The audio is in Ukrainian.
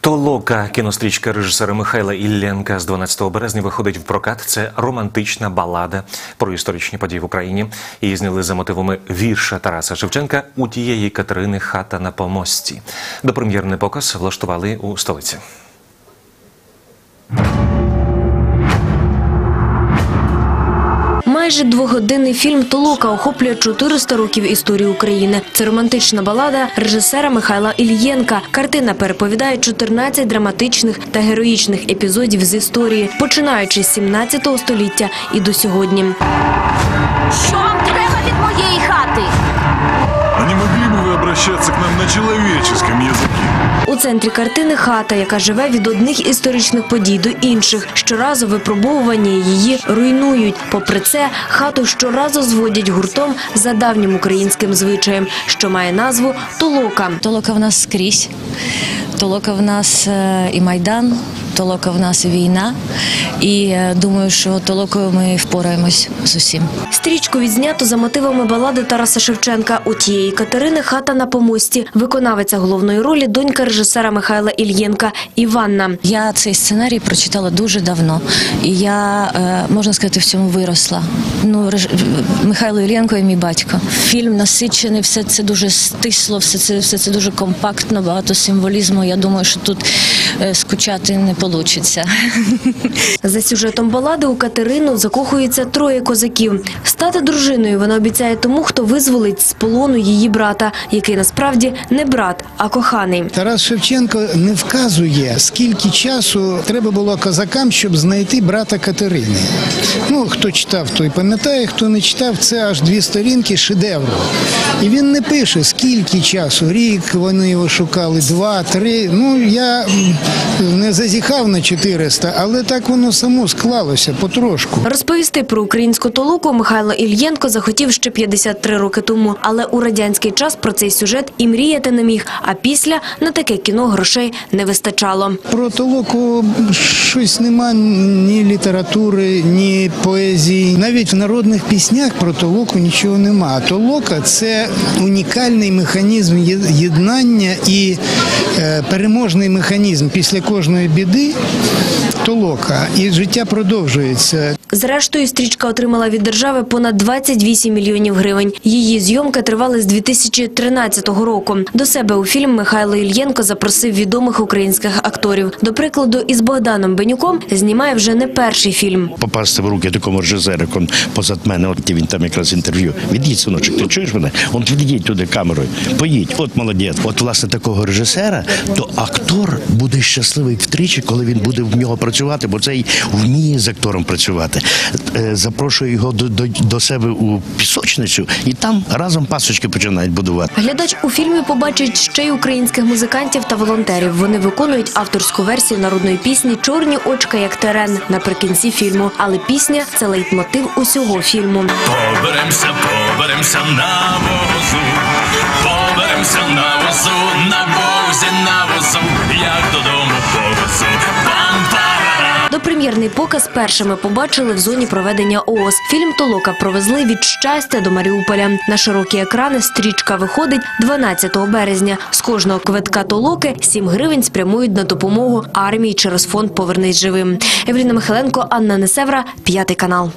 Толока кінострічка режисера Михайла Ілленка з 12 березня виходить в прокат. Це романтична балада про історичні події в Україні. Її зняли за мотивами вірша Тараса Шевченка у тієї Катерини хата на помості. Допрем'єрний показ влаштували у столиці. Майже двогодинний фільм Толока охоплює 400 років історії України. Це романтична балада режисера Михайла Ільєнка. Картина переповідає 14 драматичних та героїчних епізодів з історії, починаючи з 17 століття і до сьогодні. Що вам треба від моєї хати? А не могли бы вы обращаться к нам на человеческом языке? У центрі картини хата, яка живе від одних історичних подій до інших. Щоразу випробовування її руйнують. Попри це, хату щоразу зводять гуртом за давнім українським звичаєм, що має назву Толока. Толока в нас скрізь. Толока в нас е, і Майдан, толока в нас війна. І е, думаю, що толокою ми впораємось з усім. Стрічку відзнято за мотивами балади Тараса Шевченка. У тієї Катерини хата на помості. Виконавиця головної ролі донька режисера Михайла Ільєнка Іванна. Я цей сценарій прочитала дуже давно, і я е, можна сказати в цьому виросла. Ну реж... Михайло Іллєнко і мій батько. Фільм насичений, все це дуже стисло, все це все це дуже компактно, багато символізму. Я думаю, що тут е, скучати не вийде. За сюжетом балади у Катерину закохується троє козаків. Стати дружиною вона обіцяє тому, хто визволить з полону її брата, який насправді не брат, а коханий. Тарас Шевченко не вказує, скільки часу треба було козакам, щоб знайти брата Катерини. Ну, хто читав, той пам'ятає, хто не читав, це аж дві сторінки шедевру. І він не пише, скільки часу, рік вони його шукали, два, три. Ну, я не зазіхав на 400, але так воно само склалося потрошку. Розповісти про українську толоку Михайло Ільєнко захотів ще 53 роки тому, але у радянський час про цей сюжет і мріяти не міг. А після на таке кіно грошей не вистачало. Про толоку щось нема ні літератури, ні поезії. Навіть в народних піснях про толоку нічого нема. Толока це унікальний механізм єднання і е, переможний механізм після кожної біди. Толока і життя продовжується. Зрештою, стрічка отримала від держави понад 28 мільйонів гривень. Її зйомка тривала з 2013 року. До себе у фільм Михайло Ільєнко запросив відомих українських акторів. До прикладу, із Богданом Бенюком знімає вже не перший фільм. попасти в руки такому режисеру, он позад мене, от він там якраз інтерв'ю. Від'їдь, синочок, ти чуєш мене? От від'їдь туди камерою. Поїдь, от молодець. От власне такого режисера, то актор буде щасливий втричі, коли він буде в нього працювати, бо цей вміє з актором працювати. Е, Запрошує його до, до, до себе у пісочницю, і там разом пасочки починають будувати. Глядач у фільмі побачить ще й українських музикантів та волонтерів. Вони виконують авторську версію народної пісні Чорні очка як терен наприкінці фільму. Але пісня це лейтмотив усього фільму. Поберемося, поберемося на возу, поберемося на возу, на возі, на возу, Допрем'єрний показ першими побачили в зоні проведення ООС. Фільм Толока провезли від щастя до Маріуполя. На широкі екрани стрічка виходить 12 березня. З кожного квитка Толоки 7 гривень спрямують на допомогу армії через фонд Повернись живим. Евліна Михайленко, Анна Несевра, п'ятий канал.